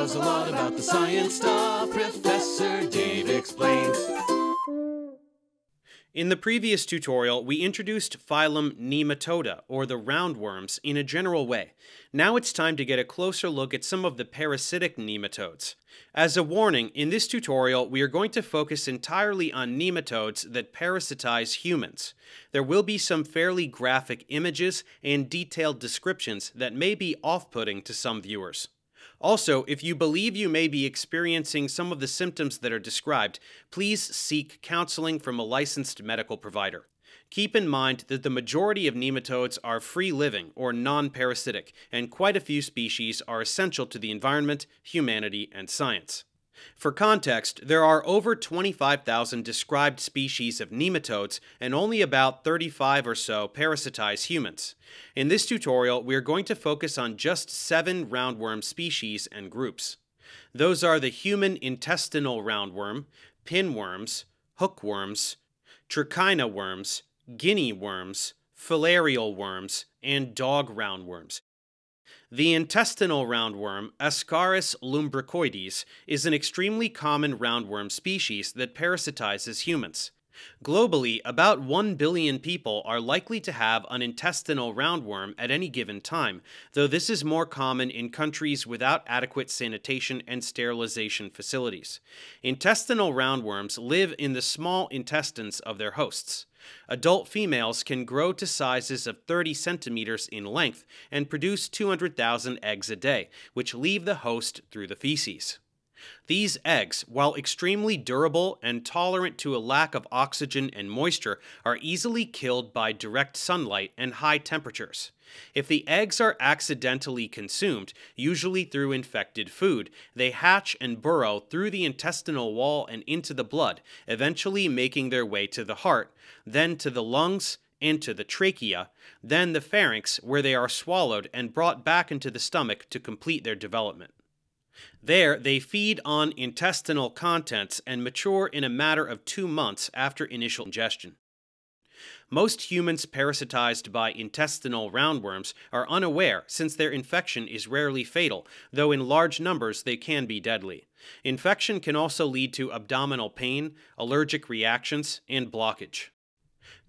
knows a lot about the science stuff. Professor Dave explains. In the previous tutorial, we introduced phylum Nematoda, or the roundworms, in a general way. Now it's time to get a closer look at some of the parasitic nematodes. As a warning, in this tutorial, we are going to focus entirely on nematodes that parasitize humans. There will be some fairly graphic images and detailed descriptions that may be off-putting to some viewers. Also, if you believe you may be experiencing some of the symptoms that are described, please seek counseling from a licensed medical provider. Keep in mind that the majority of nematodes are free living or non parasitic, and quite a few species are essential to the environment, humanity, and science. For context, there are over 25,000 described species of nematodes and only about 35 or so parasitize humans. In this tutorial, we are going to focus on just seven roundworm species and groups. Those are the human intestinal roundworm, pinworms, hookworms, trichina worms, guinea worms, filarial worms, and dog roundworms. The intestinal roundworm, Ascaris lumbricoides, is an extremely common roundworm species that parasitizes humans. Globally, about 1 billion people are likely to have an intestinal roundworm at any given time, though this is more common in countries without adequate sanitation and sterilization facilities. Intestinal roundworms live in the small intestines of their hosts. Adult females can grow to sizes of 30 centimeters in length and produce 200,000 eggs a day, which leave the host through the feces. These eggs, while extremely durable and tolerant to a lack of oxygen and moisture, are easily killed by direct sunlight and high temperatures. If the eggs are accidentally consumed, usually through infected food, they hatch and burrow through the intestinal wall and into the blood, eventually making their way to the heart, then to the lungs, and to the trachea, then the pharynx, where they are swallowed and brought back into the stomach to complete their development. There, they feed on intestinal contents and mature in a matter of two months after initial ingestion. Most humans parasitized by intestinal roundworms are unaware since their infection is rarely fatal, though in large numbers they can be deadly. Infection can also lead to abdominal pain, allergic reactions, and blockage.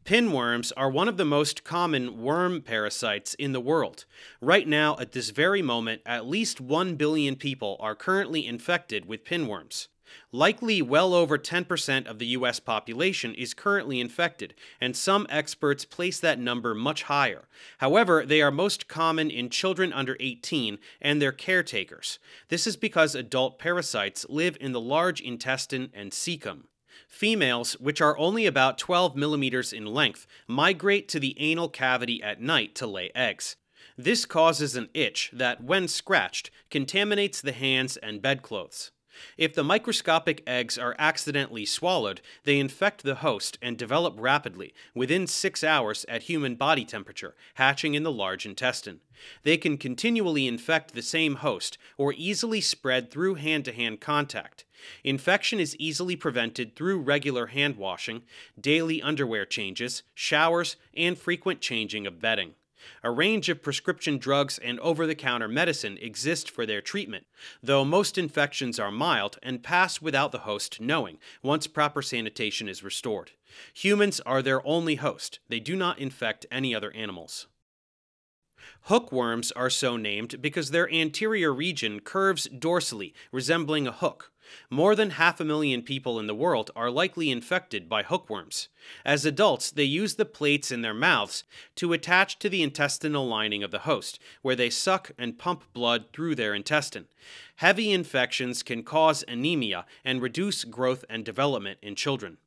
Pinworms are one of the most common worm parasites in the world. Right now, at this very moment, at least 1 billion people are currently infected with pinworms. Likely well over 10% of the US population is currently infected, and some experts place that number much higher. However, they are most common in children under 18 and their caretakers. This is because adult parasites live in the large intestine and cecum. Females, which are only about 12 millimeters in length, migrate to the anal cavity at night to lay eggs. This causes an itch that, when scratched, contaminates the hands and bedclothes. If the microscopic eggs are accidentally swallowed, they infect the host and develop rapidly, within six hours at human body temperature, hatching in the large intestine. They can continually infect the same host or easily spread through hand to hand contact. Infection is easily prevented through regular hand washing, daily underwear changes, showers, and frequent changing of bedding. A range of prescription drugs and over the counter medicine exist for their treatment, though most infections are mild and pass without the host knowing once proper sanitation is restored. Humans are their only host, they do not infect any other animals. Hookworms are so named because their anterior region curves dorsally, resembling a hook. More than half a million people in the world are likely infected by hookworms. As adults, they use the plates in their mouths to attach to the intestinal lining of the host, where they suck and pump blood through their intestine. Heavy infections can cause anemia and reduce growth and development in children.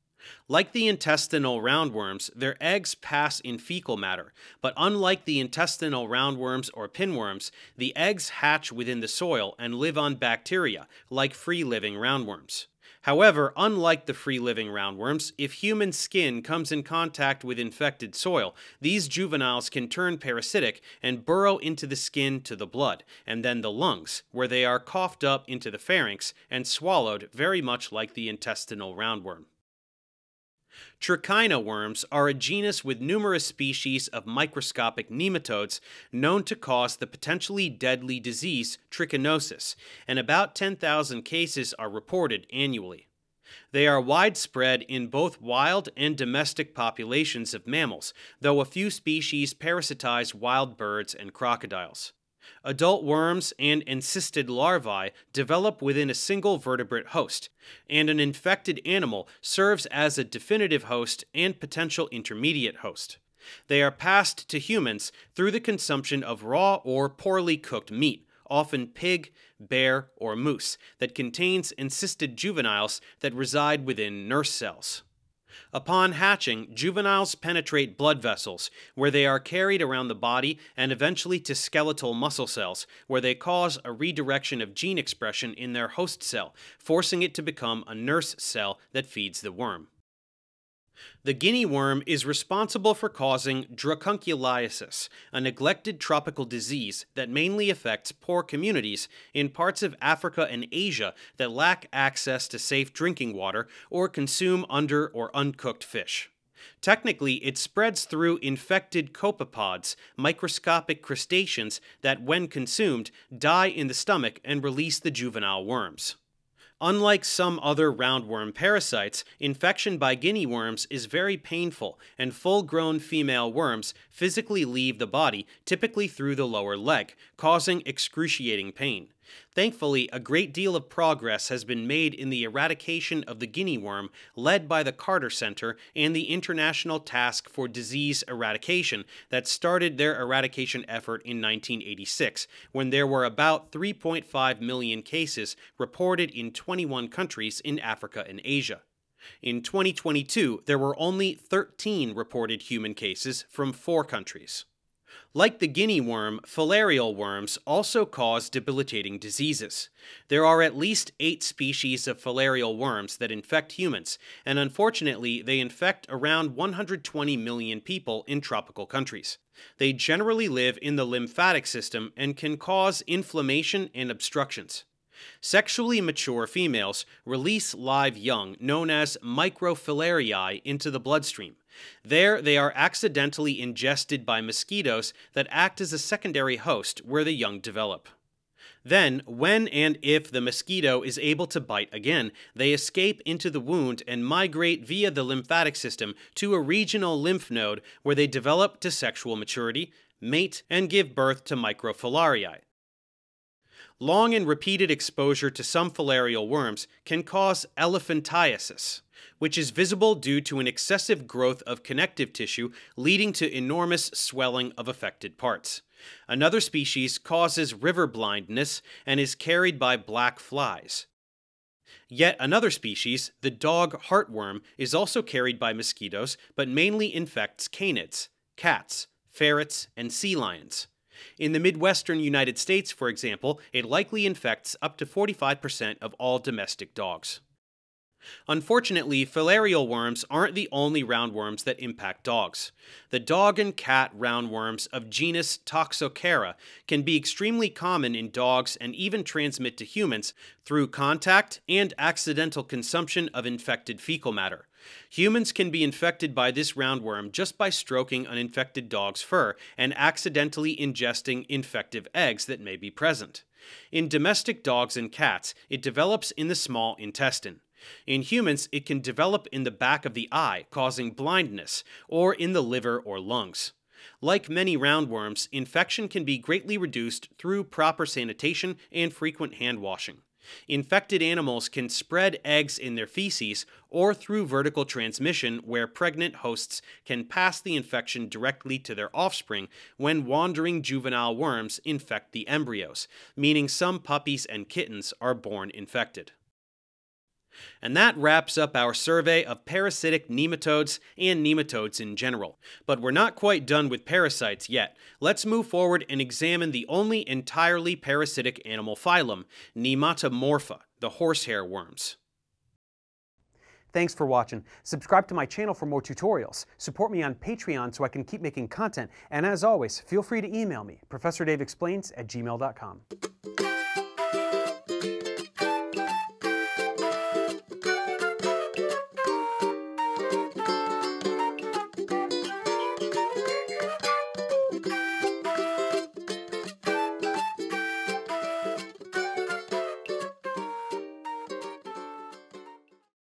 Like the intestinal roundworms, their eggs pass in fecal matter, but unlike the intestinal roundworms or pinworms, the eggs hatch within the soil and live on bacteria, like free-living roundworms. However, unlike the free-living roundworms, if human skin comes in contact with infected soil, these juveniles can turn parasitic and burrow into the skin to the blood, and then the lungs, where they are coughed up into the pharynx and swallowed very much like the intestinal roundworm. Trichina worms are a genus with numerous species of microscopic nematodes known to cause the potentially deadly disease trichinosis, and about 10,000 cases are reported annually. They are widespread in both wild and domestic populations of mammals, though a few species parasitize wild birds and crocodiles. Adult worms and encysted larvae develop within a single vertebrate host, and an infected animal serves as a definitive host and potential intermediate host. They are passed to humans through the consumption of raw or poorly cooked meat, often pig, bear, or moose, that contains encysted juveniles that reside within nurse cells. Upon hatching, juveniles penetrate blood vessels, where they are carried around the body and eventually to skeletal muscle cells, where they cause a redirection of gene expression in their host cell, forcing it to become a nurse cell that feeds the worm. The guinea worm is responsible for causing dracunculiasis, a neglected tropical disease that mainly affects poor communities in parts of Africa and Asia that lack access to safe drinking water or consume under or uncooked fish. Technically, it spreads through infected copepods, microscopic crustaceans that, when consumed, die in the stomach and release the juvenile worms. Unlike some other roundworm parasites, infection by guinea worms is very painful, and full grown female worms physically leave the body, typically through the lower leg, causing excruciating pain. Thankfully, a great deal of progress has been made in the eradication of the guinea worm, led by the Carter Center and the International Task for Disease Eradication, that started their eradication effort in 1986, when there were about 3.5 million cases reported in 21 countries in Africa and Asia. In 2022, there were only 13 reported human cases from four countries. Like the guinea worm, filarial worms also cause debilitating diseases. There are at least eight species of filarial worms that infect humans, and unfortunately, they infect around 120 million people in tropical countries. They generally live in the lymphatic system and can cause inflammation and obstructions. Sexually mature females release live young, known as microfilariae, into the bloodstream. There, they are accidentally ingested by mosquitoes that act as a secondary host where the young develop. Then, when and if the mosquito is able to bite again, they escape into the wound and migrate via the lymphatic system to a regional lymph node where they develop to sexual maturity, mate, and give birth to microfilariae. Long and repeated exposure to some filarial worms can cause elephantiasis, which is visible due to an excessive growth of connective tissue leading to enormous swelling of affected parts. Another species causes river blindness and is carried by black flies. Yet another species, the dog heartworm, is also carried by mosquitoes but mainly infects canids, cats, ferrets, and sea lions. In the Midwestern United States, for example, it likely infects up to 45% of all domestic dogs. Unfortunately, filarial worms aren't the only roundworms that impact dogs. The dog and cat roundworms of genus Toxocara can be extremely common in dogs and even transmit to humans through contact and accidental consumption of infected fecal matter. Humans can be infected by this roundworm just by stroking an infected dog's fur and accidentally ingesting infective eggs that may be present. In domestic dogs and cats, it develops in the small intestine. In humans, it can develop in the back of the eye, causing blindness, or in the liver or lungs. Like many roundworms, infection can be greatly reduced through proper sanitation and frequent hand washing. Infected animals can spread eggs in their feces or through vertical transmission, where pregnant hosts can pass the infection directly to their offspring when wandering juvenile worms infect the embryos, meaning some puppies and kittens are born infected. And that wraps up our survey of parasitic nematodes and nematodes in general. But we're not quite done with parasites yet. Let's move forward and examine the only entirely parasitic animal phylum, Nematomorpha, the horsehair worms. Thanks for watching. Subscribe to my channel for more tutorials. Support me on Patreon so I can keep making content. And as always, feel free to email me, ProfessorDaveExplains at gmail.com.